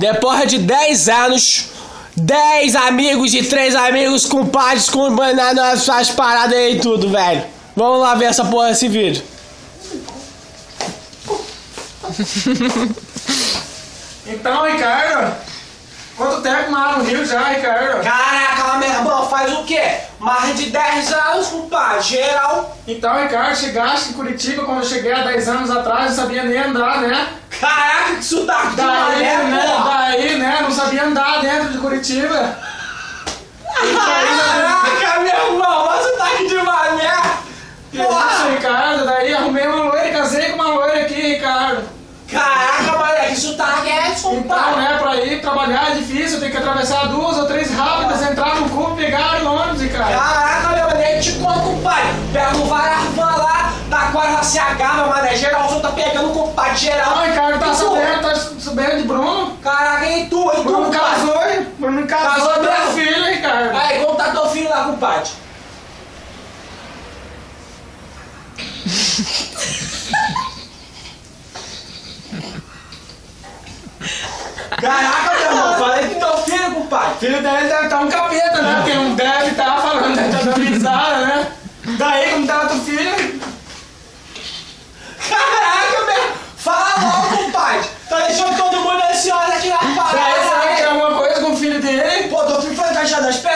Depois de 10 anos, 10 amigos e 3 amigos compadres com banana suas paradas aí e tudo, velho. Vamos lá ver essa porra desse vídeo. Então, Ricardo, quanto tempo mora no Rio já, Ricardo? Caraca, meu irmão, faz o quê? Mais de 10 anos, compadre, geral. Então, Ricardo, chegaste em Curitiba quando eu cheguei há 10 anos atrás, não sabia nem andar, né? Caraca, que sotaque de Daí, mané, né? porra. Daí, né? Não sabia andar dentro de Curitiba. Caraca, meu irmão, mas sotaque de mané. Porra. Ricardo? Daí arrumei uma loira e casei com uma loira aqui, Ricardo. Caraca, mané, que sotaque é esse, Então, né, pra ir trabalhar é difícil, tem que atravessar duas ou três rápidas, entrar no cubo, pegar o ônibus, Ricardo. Caraca, meu mané, te conta, compadre. Pega o Varavan lá, da qual se agarra, mané. Geralzão tá pegando o compadre geral. Não, souber de Bruno. Caraca, e tu? E tu, Bruno casou, hein? Bruno casou. Casou teu filha, hein, cara? Aí, como tá teu filho lá com o Pátio? Caraca, meu irmão, falei que teu filho, compadre. Filho dele deve estar um capeta, né? Tem um 10.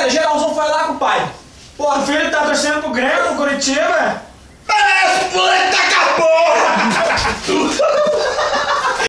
Pedras, geralzão foi lá. Pô, o filho tá torcendo pro Grêmio, pro Curitiba? Parece puta que porra!